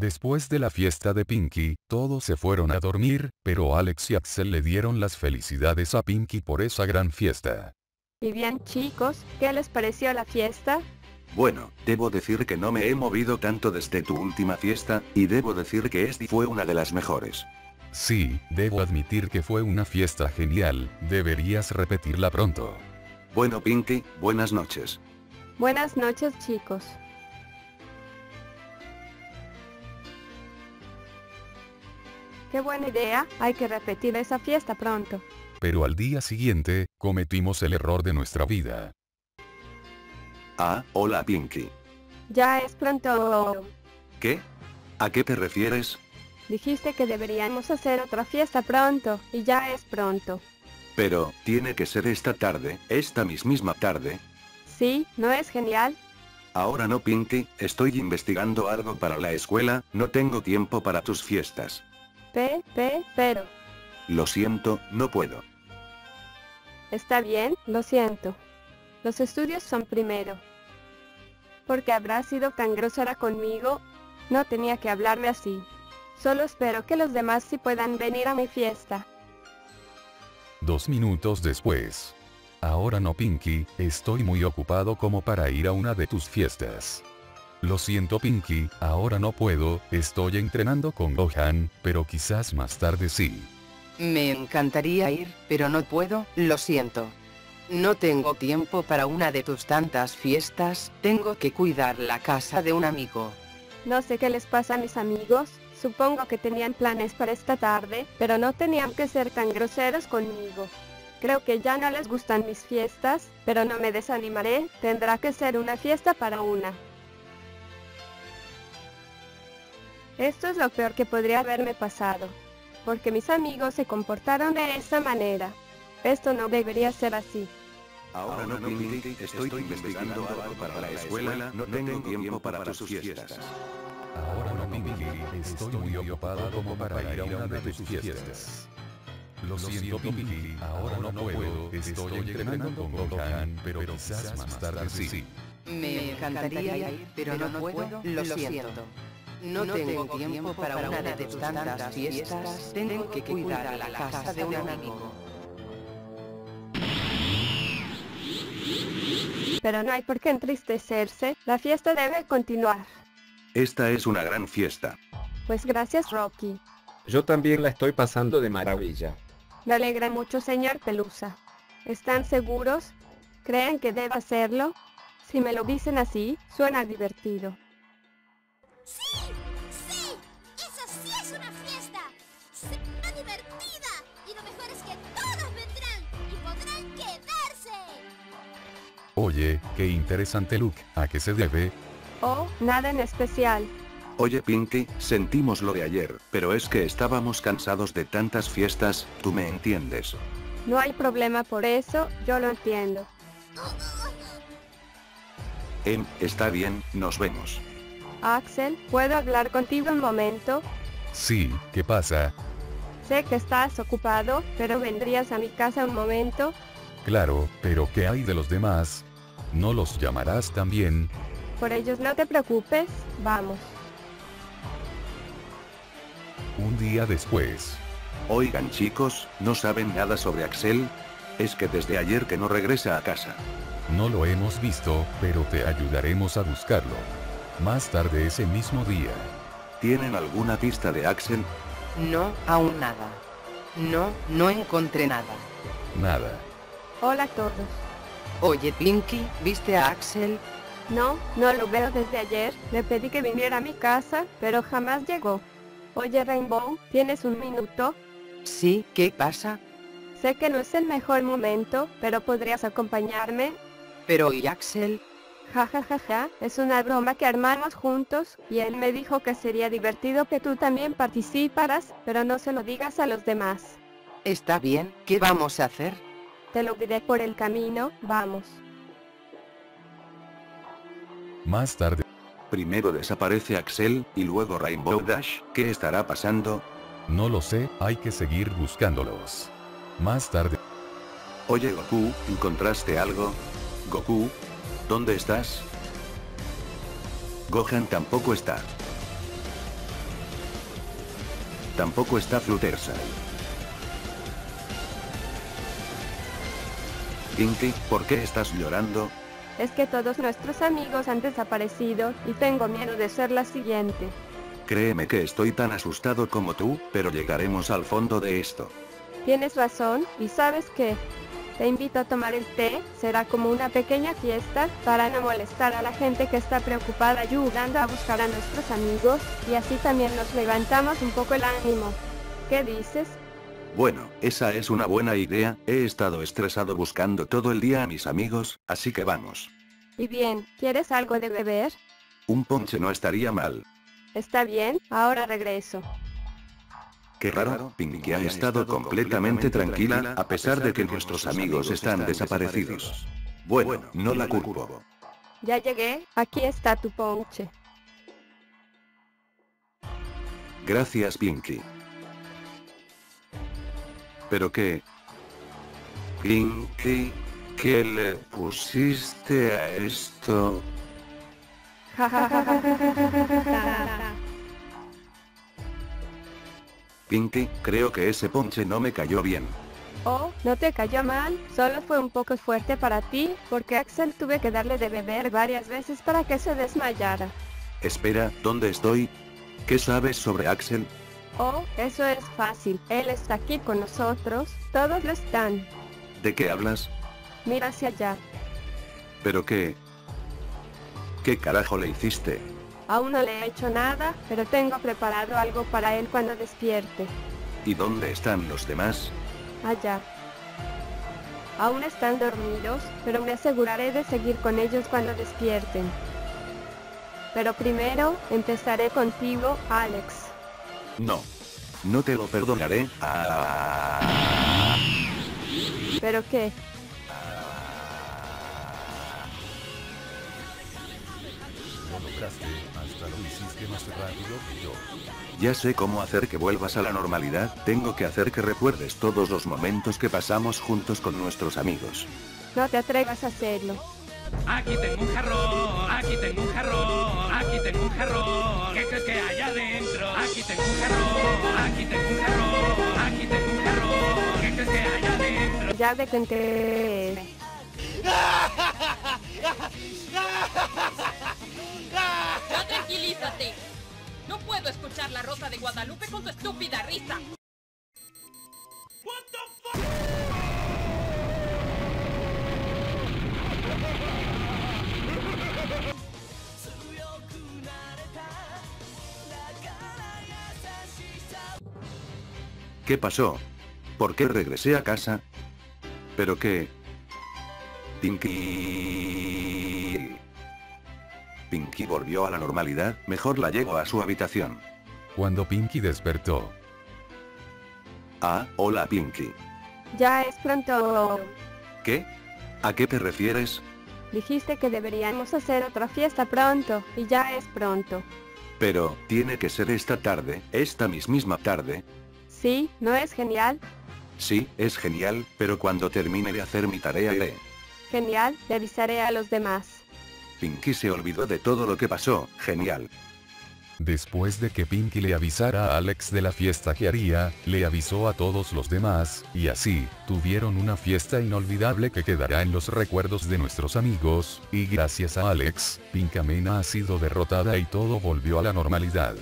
Después de la fiesta de Pinky, todos se fueron a dormir, pero Alex y Axel le dieron las felicidades a Pinky por esa gran fiesta. Y bien chicos, ¿qué les pareció la fiesta? Bueno, debo decir que no me he movido tanto desde tu última fiesta, y debo decir que esta fue una de las mejores. Sí, debo admitir que fue una fiesta genial, deberías repetirla pronto. Bueno Pinky, buenas noches. Buenas noches chicos. Qué buena idea, hay que repetir esa fiesta pronto. Pero al día siguiente, cometimos el error de nuestra vida. Ah, hola Pinky. Ya es pronto. ¿Qué? ¿A qué te refieres? Dijiste que deberíamos hacer otra fiesta pronto, y ya es pronto. Pero, tiene que ser esta tarde, esta misma tarde. Sí, ¿no es genial? Ahora no Pinky, estoy investigando algo para la escuela, no tengo tiempo para tus fiestas. P, P, pero. Lo siento, no puedo. Está bien, lo siento. Los estudios son primero. Porque habrá sido tan grosera conmigo, no tenía que hablarme así. Solo espero que los demás sí puedan venir a mi fiesta. Dos minutos después. Ahora no Pinky, estoy muy ocupado como para ir a una de tus fiestas. Lo siento Pinky, ahora no puedo, estoy entrenando con Gohan, pero quizás más tarde sí. Me encantaría ir, pero no puedo, lo siento. No tengo tiempo para una de tus tantas fiestas, tengo que cuidar la casa de un amigo. No sé qué les pasa a mis amigos, supongo que tenían planes para esta tarde, pero no tenían que ser tan groseros conmigo. Creo que ya no les gustan mis fiestas, pero no me desanimaré, tendrá que ser una fiesta para una. Esto es lo peor que podría haberme pasado. Porque mis amigos se comportaron de esa manera. Esto no debería ser así. Ahora no Pinky, estoy investigando algo para la escuela, no tengo tiempo para tus fiestas. Ahora no Pinky, estoy muy ocupado como para ir a una de tus fiestas. Lo siento Pinky, ahora no puedo, estoy entrenando con Gohan, pero quizás más tarde sí. Me encantaría ir, pero no puedo, lo siento. No, tengo tiempo para una de tus tantas fiestas, tengo que cuidar la casa de un amigo. Pero no hay por qué entristecerse, la fiesta debe continuar. Esta es una gran fiesta. Pues gracias Rocky. Yo también la estoy pasando de maravilla. Me alegra mucho señor Pelusa. ¿Están seguros? ¿Creen que deba hacerlo? Si me lo dicen así, suena divertido. ¡Sí! ¡Sí! ¡Esa sí es una fiesta! ¡Será divertida! Y lo mejor es que todos vendrán y podrán quedarse. Oye, qué interesante look, ¿a qué se debe? Oh, nada en especial. Oye Pinky, sentimos lo de ayer, pero es que estábamos cansados de tantas fiestas, tú me entiendes. No hay problema por eso, yo lo entiendo. Em, está bien, nos vemos. Axel, ¿puedo hablar contigo un momento? Sí, ¿qué pasa? Sé que estás ocupado, pero vendrías a mi casa un momento. Claro, pero ¿qué hay de los demás? ¿No los llamarás también? Por ellos no te preocupes, vamos. Un día después. Oigan chicos, ¿no saben nada sobre Axel? Es que desde ayer que no regresa a casa. No lo hemos visto, pero te ayudaremos a buscarlo. Más tarde ese mismo día. ¿Tienen alguna pista de Axel? No, aún nada. No, no encontré nada. Nada. Hola a todos. Oye Pinky, ¿viste a Axel? No, no lo veo desde ayer. Le pedí que viniera a mi casa, pero jamás llegó. Oye Rainbow, ¿tienes un minuto? Sí, ¿qué pasa? Sé que no es el mejor momento, pero ¿podrías acompañarme? Pero ¿y Axel? Ja ja ja ja, es una broma que armamos juntos, y él me dijo que sería divertido que tú también participaras, pero no se lo digas a los demás. Está bien, ¿qué vamos a hacer? Te lo diré por el camino, vamos. Más tarde. Primero desaparece Axel, y luego Rainbow Dash, ¿qué estará pasando? No lo sé, hay que seguir buscándolos. Más tarde. Oye Goku, ¿encontraste algo? Goku, ¿dónde estás? Gohan tampoco está. Tampoco está Fluttershy. Pinky, ¿por qué estás llorando? Es que todos nuestros amigos han desaparecido, y tengo miedo de ser la siguiente. Créeme que estoy tan asustado como tú, pero llegaremos al fondo de esto. Tienes razón, y sabes qué. Te invito a tomar el té, será como una pequeña fiesta, para no molestar a la gente que está preocupada ayudando a buscar a nuestros amigos, y así también nos levantamos un poco el ánimo. ¿Qué dices? Bueno, esa es una buena idea, he estado estresado buscando todo el día a mis amigos, así que vamos. Y bien, ¿quieres algo de beber? Un ponche no estaría mal. Está bien, ahora regreso. Qué raro, Pinky ha estado completamente tranquila, a pesar de que nuestros amigos están desaparecidos. Bueno, no la culpo. Ya llegué, aquí está tu ponche. Gracias Pinky. ¿Pero qué? Pinky, ¿qué le pusiste a esto? Pinky, creo que ese ponche no me cayó bien. Oh, no te cayó mal, solo fue un poco fuerte para ti, porque Axel tuve que darle de beber varias veces para que se desmayara. Espera, ¿dónde estoy? ¿Qué sabes sobre Axel? Oh, eso es fácil, él está aquí con nosotros, todos lo están. ¿De qué hablas? Mira hacia allá. ¿Pero qué? ¿Qué carajo le hiciste? Aún no le he hecho nada, pero tengo preparado algo para él cuando despierte. ¿Y dónde están los demás? Allá. Aún están dormidos, pero me aseguraré de seguir con ellos cuando despierten. Pero primero, empezaré contigo, Alex. No. No te lo perdonaré. Ah, ¿Pero qué? Lo lograste, hasta lo hiciste más rápido que yo. ya sé cómo hacer que vuelvas a la normalidad, tengo que hacer que recuerdes todos los momentos que pasamos juntos con nuestros amigos. No te atrevas a hacerlo. Aquí tengo un jarrón, aquí tengo un jarrón, aquí tengo un jarrón. ¿Qué crees que hay adentro? Aquí tengo un jarrón, aquí tengo un jarrón, aquí tengo un jarrón. ¿Qué crees que hay adentro? Ya detente. Ya tranquilízate. No puedo escuchar la rosa de Guadalupe con tu estúpida risa. ¿Qué pasó? ¿Por qué regresé a casa? ¿Pero qué? Pinky... Pinky volvió a la normalidad, mejor la llevo a su habitación. Cuando Pinky despertó, Ah, hola Pinky. Ya es pronto. ¿Qué? ¿A qué te refieres? Dijiste que deberíamos hacer otra fiesta pronto, y ya es pronto. Pero, tiene que ser esta tarde, esta misma tarde. ¿Sí? ¿No es genial? Sí, es genial, pero cuando termine de hacer mi tarea iré. Genial, le avisaré a los demás. Pinky se olvidó de todo lo que pasó, genial. después de que Pinky le avisara a Alex de la fiesta que haría, le avisó a todos los demás, y así, tuvieron una fiesta inolvidable que quedará en los recuerdos de nuestros amigos, y gracias a Alex, Pinkamena ha sido derrotada y todo volvió a la normalidad.